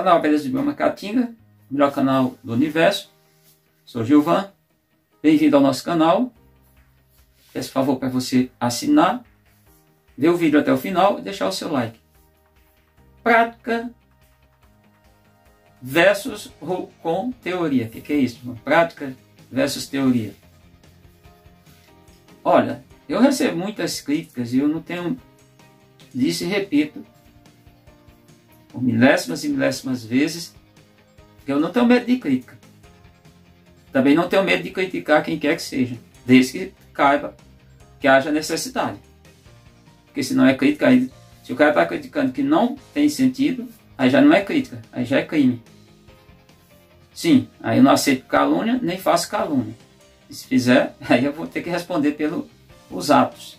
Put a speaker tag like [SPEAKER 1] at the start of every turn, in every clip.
[SPEAKER 1] Canal Beleza de Brahma Caatinga, melhor canal do universo. Sou Gilvan. Bem-vindo ao nosso canal. Peço favor para você assinar, ver o vídeo até o final e deixar o seu like. Prática versus com teoria. O que, que é isso? Prática versus teoria. Olha, eu recebo muitas críticas e eu não tenho. Disse e repito, por milésimas e milésimas vezes, eu não tenho medo de crítica. Também não tenho medo de criticar quem quer que seja, desde que caiba que haja necessidade. Porque se não é crítica, aí, se o cara está criticando que não tem sentido, aí já não é crítica, aí já é crime. Sim, aí eu não aceito calúnia, nem faço calúnia. E se fizer, aí eu vou ter que responder pelos atos.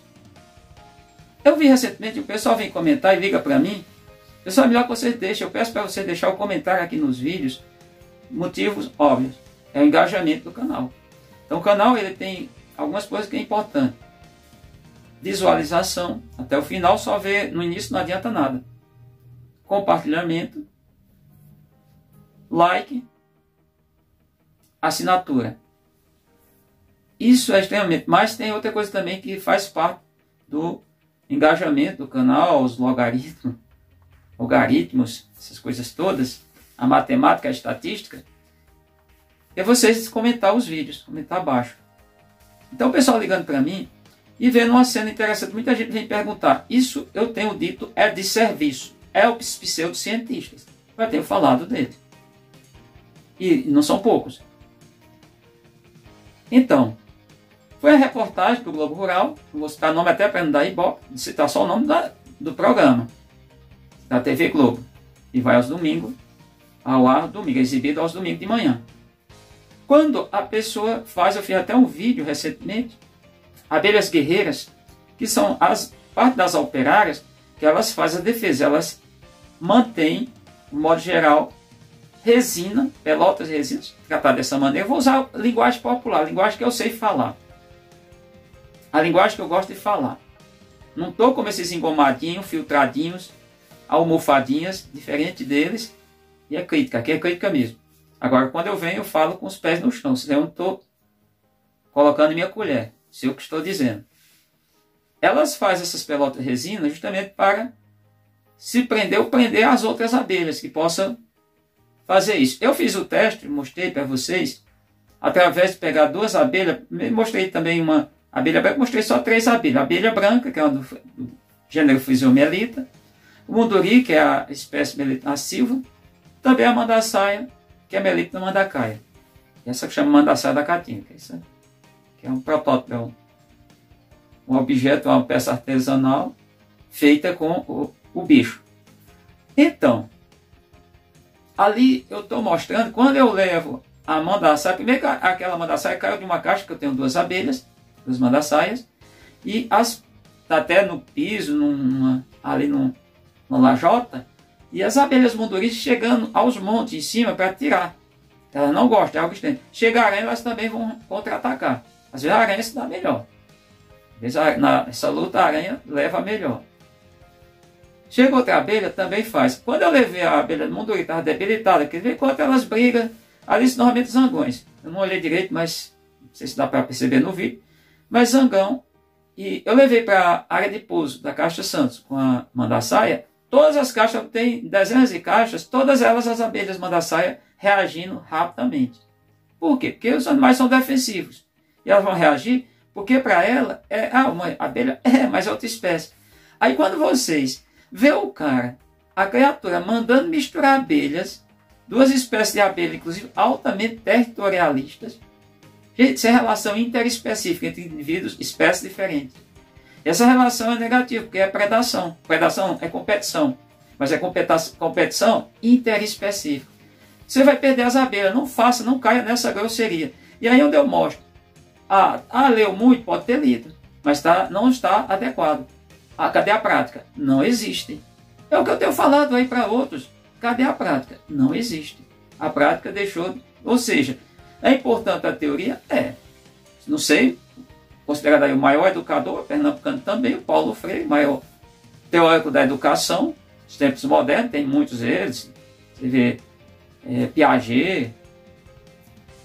[SPEAKER 1] Eu vi recentemente, o pessoal vem comentar e liga para mim. Pessoal, é melhor que você deixe. Eu peço para você deixar o comentário aqui nos vídeos. Motivos óbvios. É o engajamento do canal. Então o canal ele tem algumas coisas que é importante. Visualização. Até o final só ver no início não adianta nada. Compartilhamento. Like. Assinatura. Isso é extremamente. Mas tem outra coisa também que faz parte do engajamento do canal, os logaritmos, logaritmos, essas coisas todas, a matemática, a estatística, é vocês comentar os vídeos, comentar abaixo. Então o pessoal ligando para mim e vendo uma cena interessante, muita gente vem perguntar, isso eu tenho dito é de serviço, é os pseudocientistas. Eu tenho falado dele. E não são poucos. Então, foi a reportagem do Globo Rural, vou citar o nome até para não dar ibope, citar só o nome da, do programa, da TV Globo. E vai aos domingos, ao ar domingo, exibido aos domingos de manhã. Quando a pessoa faz, eu fiz até um vídeo recentemente, abelhas guerreiras, que são as parte das operárias, que elas fazem a defesa, elas mantêm, de modo geral, resina, pelotas de resina, tratar dessa maneira. Eu vou usar linguagem popular, linguagem que eu sei falar a linguagem que eu gosto de falar. Não estou como esses engomadinhos, filtradinhos, almofadinhas, diferente deles. E é crítica, aqui é crítica mesmo. Agora, quando eu venho, eu falo com os pés no chão, senão eu não estou colocando minha colher. Sei o que estou dizendo. Elas fazem essas pelotas de resina justamente para se prender ou prender as outras abelhas que possam fazer isso. Eu fiz o teste, mostrei para vocês, através de pegar duas abelhas, mostrei também uma abelha branca, mostrei só três abelhas. A abelha branca, que é do, do gênero Physiomelita, o munduri, que é a espécie Melita silva, também a mandaçaia, que é a Melita mandacaia. Essa que chama mandaçaia da caatinga, que é, isso, que é um protótipo, é um, um objeto, uma peça artesanal feita com o, o bicho. Então, ali eu estou mostrando, quando eu levo a mandaçaia, primeiro aquela mandaçaia caiu de uma caixa que eu tenho duas abelhas, dos mandaçaias, e as, até no piso, numa, ali no, no lajota, e as abelhas munduris chegando aos montes em cima para tirar. Elas não gostam, é algo estranho. Chega a aranha, elas também vão contra-atacar. Às vezes a aranha se dá melhor. Às vezes nessa luta a aranha leva melhor. Chega outra abelha, também faz. Quando eu levei a abelha do estava debilitada, quer ver quanto elas brigam. Ali normalmente zangões. Eu não olhei direito, mas não sei se dá para perceber no vídeo mas Zangão. E eu levei para a área de pouso da Caixa Santos com a mandaçaia. Todas as caixas, tem dezenas de caixas, todas elas as abelhas mandaçaia reagindo rapidamente. Por quê? Porque os animais são defensivos. E elas vão reagir porque para ela é ah, uma abelha é, mas é outra espécie. Aí quando vocês vê o cara, a criatura mandando misturar abelhas, duas espécies de abelha, inclusive altamente territorialistas, Gente, isso é relação interespecífica entre indivíduos, espécies diferentes. Essa relação é negativa, porque é predação. Predação é competição, mas é competição interespecífica. Você vai perder as abelhas, não faça, não caia nessa grosseria. E aí onde eu mostro. Ah, ah leu muito, pode ter lido, mas tá, não está adequado. Ah, cadê a prática? Não existe. É o que eu tenho falado aí para outros. Cadê a prática? Não existe. A prática deixou. Ou seja, é importante a teoria? É. Não sei, considerado aí o maior educador pernambucano também, o Paulo Freire, maior teórico da educação, dos tempos modernos, tem muitos deles, Você vê é, Piaget,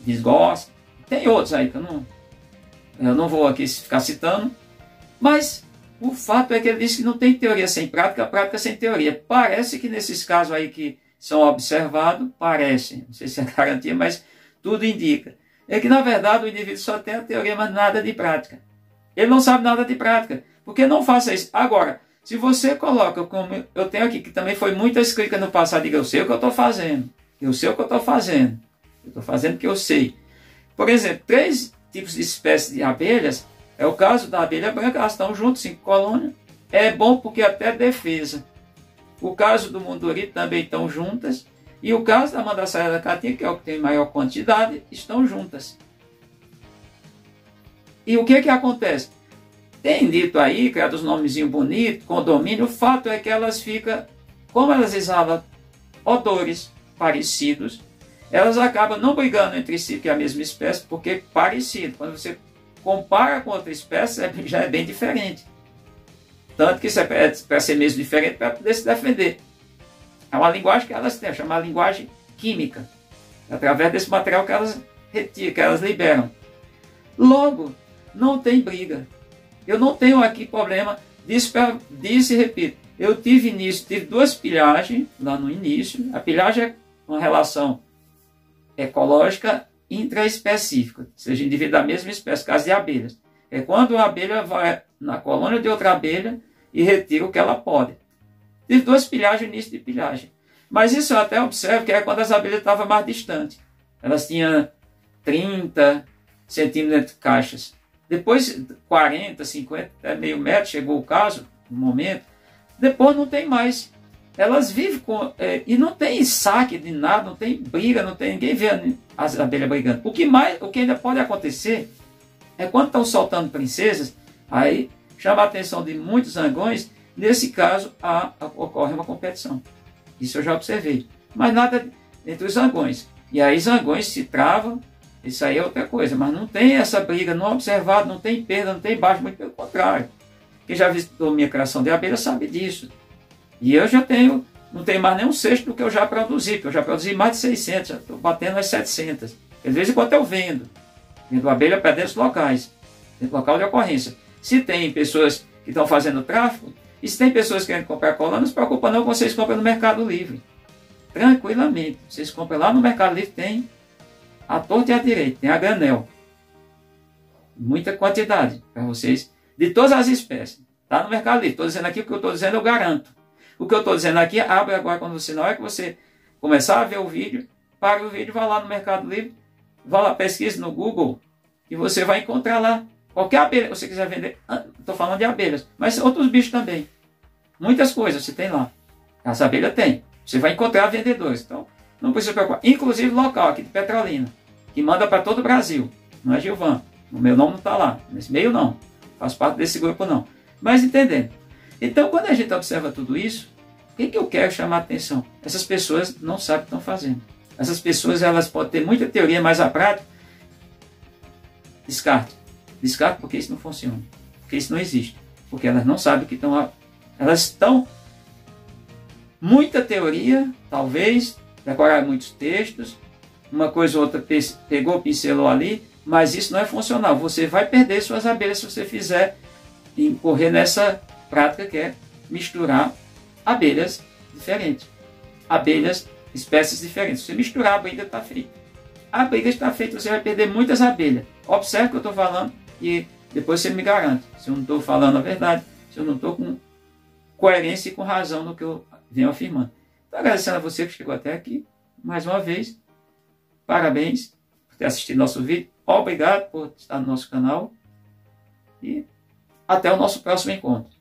[SPEAKER 1] Desgosta, tem outros aí que eu não, eu não vou aqui ficar citando, mas o fato é que ele diz que não tem teoria sem prática, prática sem teoria. Parece que nesses casos aí que são observados, parece, não sei se é garantia, mas tudo indica. É que na verdade o indivíduo só tem a teoria, mas nada de prática. Ele não sabe nada de prática. Porque não faça isso. Agora, se você coloca, como eu tenho aqui, que também foi muita escrita no passado, diga, eu sei o que eu estou fazendo. Eu sei o que eu estou fazendo. Eu estou fazendo o que eu sei. Por exemplo, três tipos de espécies de abelhas. É o caso da abelha branca, elas estão juntas, cinco colônias. É bom porque até defesa. O caso do munduri também estão juntas. E o caso da mandaçaia da catinha, que é o que tem maior quantidade, estão juntas. E o que que acontece? Tem dito aí, criado os nomezinhos bonitos, condomínio, o fato é que elas ficam, como elas exalam odores parecidos, elas acabam não brigando entre si, que é a mesma espécie, porque é parecido. Quando você compara com outra espécie, é, já é bem diferente. Tanto que isso é para ser mesmo diferente para poder se defender. É uma linguagem que elas têm, chamada linguagem química. Através desse material que elas retiram, que elas liberam. Logo, não tem briga. Eu não tenho aqui problema disso, disse e repito. Eu tive início, tive duas pilhagens lá no início. A pilhagem é uma relação ecológica intraespecífica, ou seja, indivíduo da mesma espécie, caso de abelhas. É quando a abelha vai na colônia de outra abelha e retira o que ela pode. Tive duas pilhagens, início de pilhagem. Mas isso eu até observo que é quando as abelhas estavam mais distantes. Elas tinham 30 centímetros de caixas. Depois, 40, 50, até meio metro, chegou o caso, no momento. Depois não tem mais. Elas vivem com. É, e não tem saque de nada, não tem briga, não tem. Ninguém vê as abelhas brigando. O que, mais, o que ainda pode acontecer é quando estão soltando princesas, aí chama a atenção de muitos zangões Nesse caso, há, ocorre uma competição. Isso eu já observei. Mas nada entre os zangões. E aí zangões se travam, isso aí é outra coisa. Mas não tem essa briga, não observado, não tem perda, não tem baixo, muito pelo contrário. Quem já visitou minha criação de abelha sabe disso. E eu já tenho, não tenho mais nem um sexto do que eu já produzi, porque eu já produzi mais de 600, já estou batendo as 700. Às vezes, enquanto eu vendo, vendo abelha para dentro dos locais, dentro do local de ocorrência. Se tem pessoas que estão fazendo tráfico, e se tem pessoas que querem comprar cola, não se preocupa não, vocês compram no Mercado Livre. Tranquilamente. Vocês compram lá no Mercado Livre, tem a torta e a direita, tem a granel. Muita quantidade para vocês, de todas as espécies. Está no Mercado Livre. Estou dizendo aqui o que eu estou dizendo, eu garanto. O que eu estou dizendo aqui, abre agora quando você, na hora que você começar a ver o vídeo, para o vídeo, vá lá no Mercado Livre, vá lá, pesquise no Google, e você vai encontrar lá Qualquer abelha que você quiser vender, estou ah, falando de abelhas, mas outros bichos também. Muitas coisas você tem lá. As abelhas tem. Você vai encontrar vendedores. Então, não precisa preocupar. Inclusive local aqui de Petrolina, que manda para todo o Brasil. Não é Gilvan. O meu nome não está lá. Nesse meio não. Faz parte desse grupo não. Mas entendendo. Então, quando a gente observa tudo isso, o que, que eu quero chamar a atenção? Essas pessoas não sabem o que estão fazendo. Essas pessoas elas podem ter muita teoria, mas a prática descarte. Descarta porque isso não funciona. Porque isso não existe. Porque elas não sabem que estão. Elas estão. Muita teoria, talvez, decoraram muitos textos, uma coisa ou outra pegou, pincelou ali, mas isso não é funcional. Você vai perder suas abelhas se você fizer incorrer nessa prática que é misturar abelhas diferentes. Abelhas, espécies diferentes. Se misturar, a briga está feita. A briga está feita, você vai perder muitas abelhas. Observe o que eu estou falando e depois você me garante se eu não estou falando a verdade, se eu não estou com coerência e com razão no que eu venho afirmando. Então, agradecendo a você que chegou até aqui, mais uma vez, parabéns por ter assistido nosso vídeo, obrigado por estar no nosso canal e até o nosso próximo encontro.